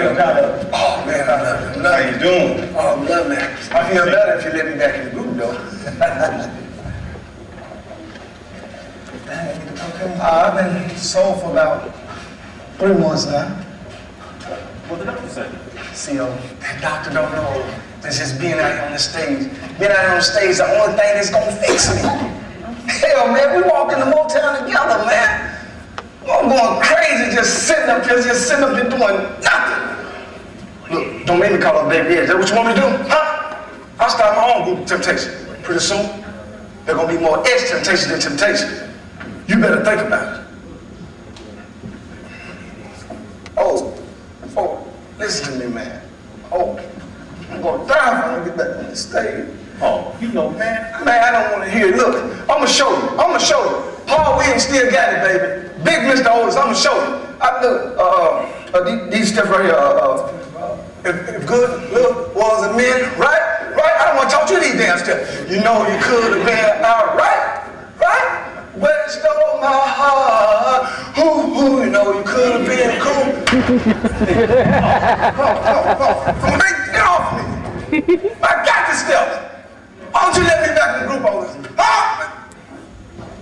feel better? Oh, man, I love you. How you doing? Oh, love man. I feel better if you let me back in the group, though. uh, I've been sold for about three months now. What the doctor say? See, um, that doctor don't know. It's just being out here on the stage. Being out here on the stage, the only thing that's gonna fix me. Hell, man, we walk in the motel together, man. I'm going crazy just sitting up here, just sitting up here doing nothing. Don't make me call up Baby Is that what you want me to do? Huh? I'll start my own group of temptation. Pretty soon, there gonna be more X temptation than temptation. You better think about it. Oh, oh, listen to me, man. Oh, I'm gonna die if I get back on the stage. Oh, you know, man. Man, I don't want to hear it. Look, I'm gonna show you. I'm gonna show you. Paul Williams still got it, baby. Big Mr. Otis, I'm gonna show you. I look, uh, uh, these, these stuff right here, uh, uh, if, if good look was a men, right? Right? I don't want to talk to you these damn stuff. You know you could have been out, right? Right? But it stole my heart. Who, who, you know you could have been cool. on, come on, come on. Come on, get off me. I got this stuff. Why don't you let me back in the group, Otis? Huh?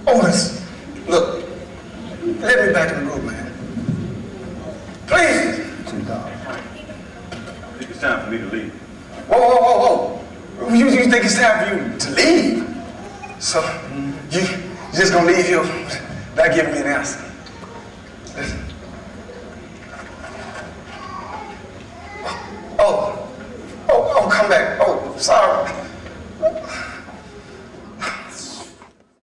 Otis, look, let me back in the group, man. Please. I think it's time for me to leave. Whoa, whoa, whoa, whoa. You, you think it's time for you to leave? So, you, you just gonna leave here without giving me an answer? Listen. Oh, oh, oh, come back. Oh,